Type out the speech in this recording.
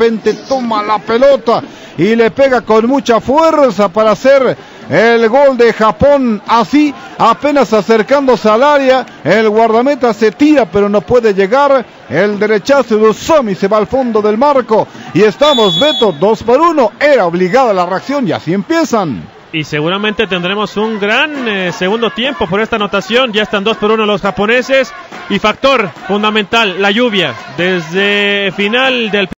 repente toma la pelota y le pega con mucha fuerza para hacer el gol de Japón. Así, apenas acercándose al área, el guardameta se tira pero no puede llegar. El derechazo de Usomi se va al fondo del marco y estamos, Beto, dos por uno. Era obligada la reacción y así empiezan. Y seguramente tendremos un gran eh, segundo tiempo por esta anotación. Ya están dos por uno los japoneses. Y factor fundamental, la lluvia. Desde final del